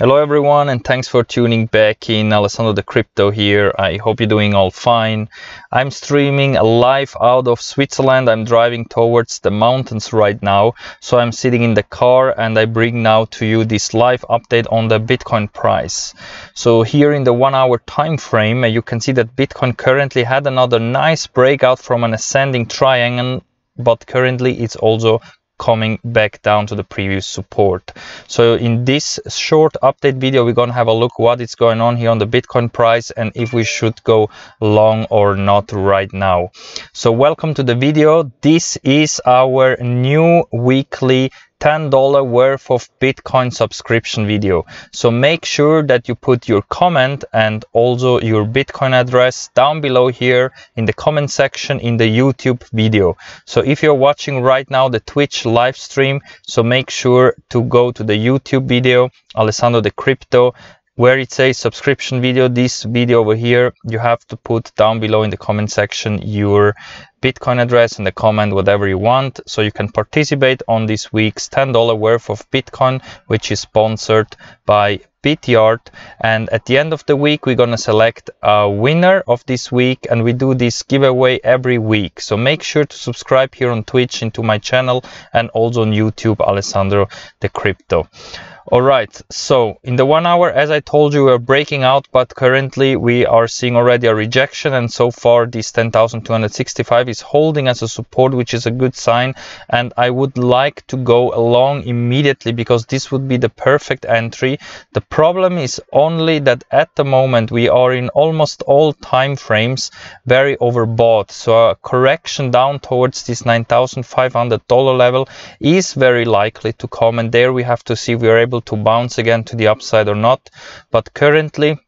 Hello everyone and thanks for tuning back in Alessandro De Crypto here. I hope you're doing all fine. I'm streaming live out of Switzerland. I'm driving towards the mountains right now. So I'm sitting in the car and I bring now to you this live update on the Bitcoin price. So here in the one hour time frame you can see that Bitcoin currently had another nice breakout from an ascending triangle but currently it's also coming back down to the previous support. So in this short update video, we're going to have a look what is going on here on the Bitcoin price and if we should go long or not right now. So welcome to the video. This is our new weekly $10 worth of Bitcoin subscription video. So make sure that you put your comment and also your Bitcoin address down below here in the comment section in the YouTube video. So if you're watching right now the Twitch live stream, so make sure to go to the YouTube video, Alessandro De Crypto, where it says subscription video this video over here you have to put down below in the comment section your bitcoin address and the comment whatever you want. So you can participate on this week's $10 worth of bitcoin which is sponsored by Bityard. And at the end of the week we're going to select a winner of this week and we do this giveaway every week. So make sure to subscribe here on twitch into my channel and also on youtube Alessandro De Crypto all right, so in the one hour, as I told you, we're breaking out, but currently we are seeing already a rejection. And so far, this 10,265 is holding as a support, which is a good sign. And I would like to go along immediately because this would be the perfect entry. The problem is only that at the moment we are in almost all time frames very overbought. So a correction down towards this $9,500 level is very likely to come. And there we have to see if we are able to bounce again to the upside or not. But currently,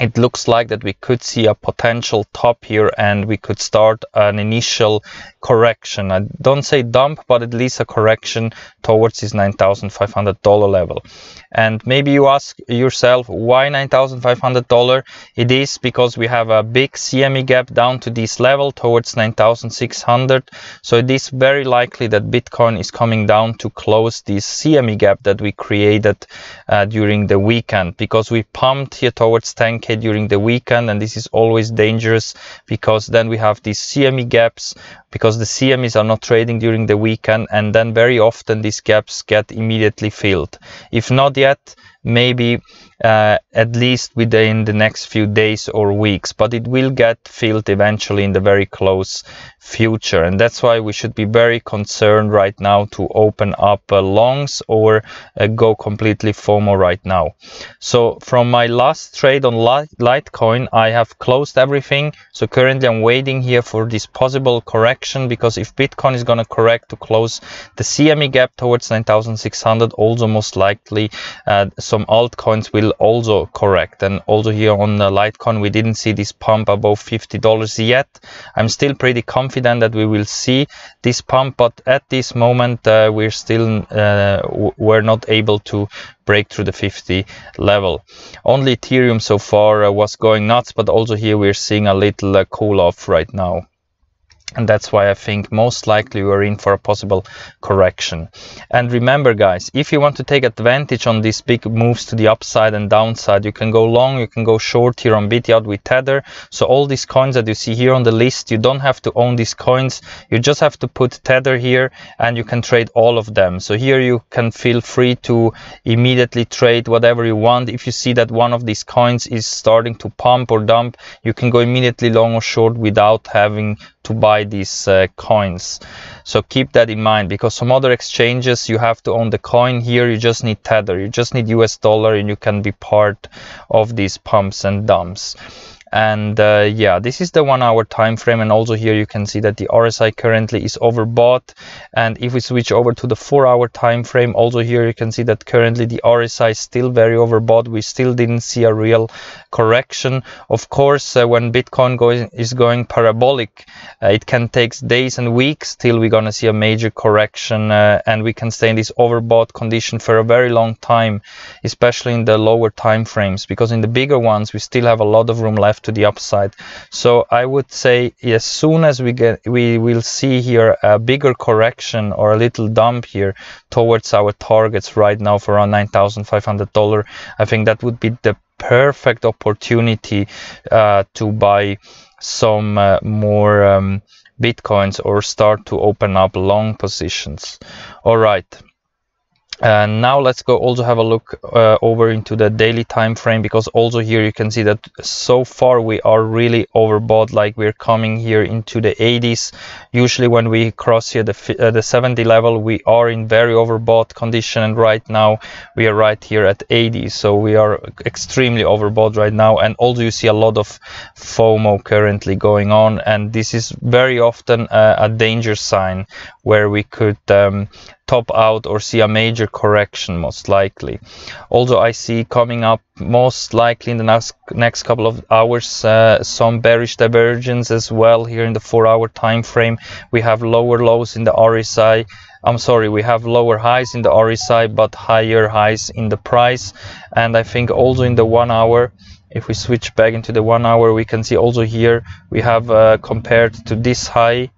it looks like that we could see a potential top here and we could start an initial correction. I don't say dump, but at least a correction towards this $9,500 level. And maybe you ask yourself, why $9,500? It is because we have a big CME gap down to this level towards 9,600. So it is very likely that Bitcoin is coming down to close this CME gap that we created uh, during the weekend because we pumped here towards 10K during the weekend. And this is always dangerous because then we have these CME gaps because the CMEs are not trading during the weekend. And then very often these gaps get immediately filled. If not yet, maybe uh, at least within the next few days or weeks, but it will get filled eventually in the very close future. And that's why we should be very concerned right now to open up uh, longs or uh, go completely FOMO right now. So from my last trade on Litecoin, I have closed everything. So currently I'm waiting here for this possible correction because if Bitcoin is going to correct to close the CME gap towards 9,600, also most likely uh, some altcoins will also correct. And also here on the Litecoin, we didn't see this pump above $50 yet. I'm still pretty confident that we will see this pump, but at this moment, uh, we're still, uh, we're not able to break through the 50 level. Only Ethereum so far uh, was going nuts, but also here we're seeing a little uh, cool off right now and that's why I think most likely we're in for a possible correction. And remember guys, if you want to take advantage on these big moves to the upside and downside, you can go long, you can go short here on Bityard with Tether. So all these coins that you see here on the list, you don't have to own these coins. You just have to put Tether here and you can trade all of them. So here you can feel free to immediately trade whatever you want. If you see that one of these coins is starting to pump or dump, you can go immediately long or short without having to buy these uh, coins. So keep that in mind because some other exchanges you have to own the coin. Here you just need Tether, you just need US dollar and you can be part of these pumps and dumps and uh, yeah this is the one hour time frame and also here you can see that the RSI currently is overbought. And if we switch over to the four hour time frame also here you can see that currently the RSI is still very overbought. We still didn't see a real correction. Of course uh, when Bitcoin going is going parabolic uh, it can take days and weeks till we're gonna see a major correction uh, and we can stay in this overbought condition for a very long time especially in the lower time frames because in the bigger ones we still have a lot of room left to the upside. So i would say as soon as we get we will see here a bigger correction or a little dump here towards our targets right now for around $9500 i think that would be the perfect opportunity uh, to buy some uh, more um, bitcoins or start to open up long positions. All right and now let's go also have a look uh, over into the daily time frame because also here you can see that so far we are really overbought like we're coming here into the 80s usually when we cross here the, uh, the 70 level we are in very overbought condition and right now we are right here at 80 so we are extremely overbought right now and also you see a lot of FOMO currently going on and this is very often a, a danger sign where we could um, top out or see a major correction most likely. Also I see coming up most likely in the next, next couple of hours uh, some bearish divergence as well here in the four hour time frame. We have lower lows in the RSI. I'm sorry, we have lower highs in the RSI but higher highs in the price and I think also in the one hour if we switch back into the one hour we can see also here we have uh, compared to this high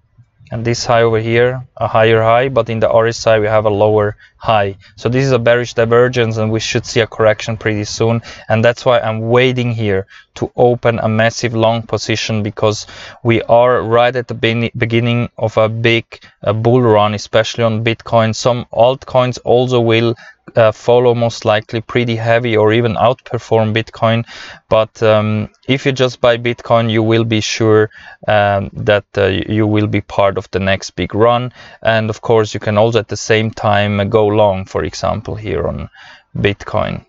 and this high over here a higher high but in the RSI we have a lower high. So this is a bearish divergence and we should see a correction pretty soon. And that's why I'm waiting here to open a massive long position because we are right at the beginning of a big uh, bull run especially on Bitcoin. Some altcoins also will uh, follow most likely pretty heavy or even outperform Bitcoin. But um, if you just buy Bitcoin, you will be sure um, that uh, you will be part of the next big run. And of course, you can also at the same time go long, for example, here on Bitcoin.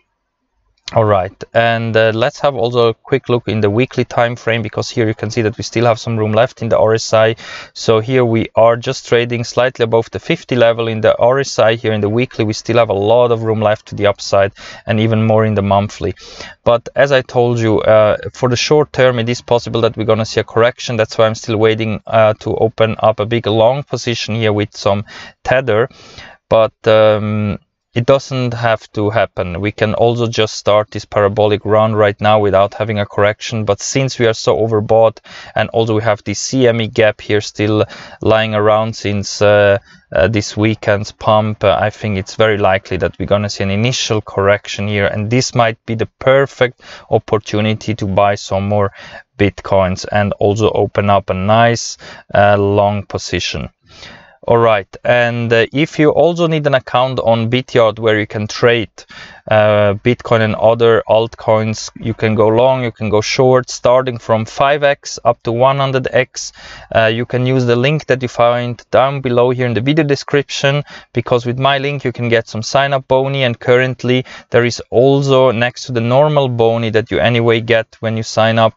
All right, and uh, let's have also a quick look in the weekly time frame because here you can see that we still have some room left in the RSI. So here we are just trading slightly above the 50 level in the RSI. Here in the weekly, we still have a lot of room left to the upside and even more in the monthly. But as I told you, uh, for the short term, it is possible that we're going to see a correction. That's why I'm still waiting uh, to open up a big long position here with some tether. But um, it doesn't have to happen. We can also just start this parabolic run right now without having a correction. But since we are so overbought and also we have this CME gap here still lying around since uh, uh, this weekend's pump, uh, I think it's very likely that we're going to see an initial correction here. And this might be the perfect opportunity to buy some more Bitcoins and also open up a nice uh, long position. All right, and uh, if you also need an account on Bityard where you can trade uh, Bitcoin and other altcoins, you can go long, you can go short, starting from 5x up to 100x. Uh, you can use the link that you find down below here in the video description, because with my link you can get some sign up boni, and currently there is also next to the normal boni that you anyway get when you sign up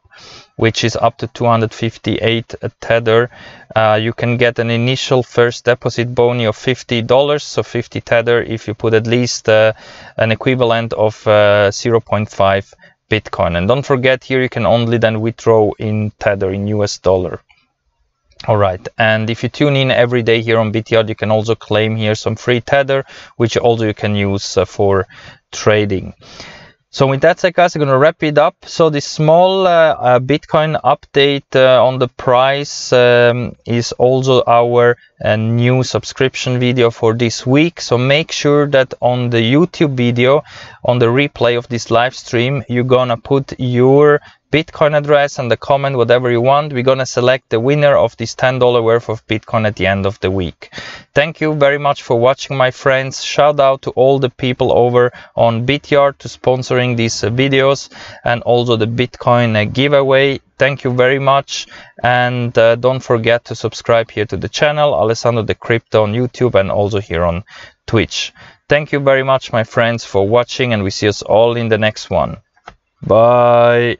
which is up to 258 tether. Uh, you can get an initial first deposit boni of $50, so 50 tether if you put at least uh, an equivalent of uh, 0.5 Bitcoin. And don't forget here you can only then withdraw in tether in US dollar. All right, and if you tune in every day here on BTR you can also claim here some free tether, which also you can use uh, for trading. So with that said, guys, I'm going to wrap it up. So this small uh, uh, Bitcoin update uh, on the price um, is also our uh, new subscription video for this week. So make sure that on the YouTube video, on the replay of this live stream, you're going to put your Bitcoin address and the comment whatever you want. We're going to select the winner of this $10 worth of Bitcoin at the end of the week. Thank you very much for watching, my friends. Shout out to all the people over on Bityard to sponsoring these uh, videos and also the Bitcoin uh, giveaway. Thank you very much. And uh, don't forget to subscribe here to the channel, Alessandro De Crypto on YouTube and also here on Twitch. Thank you very much, my friends, for watching and we see us all in the next one. Bye.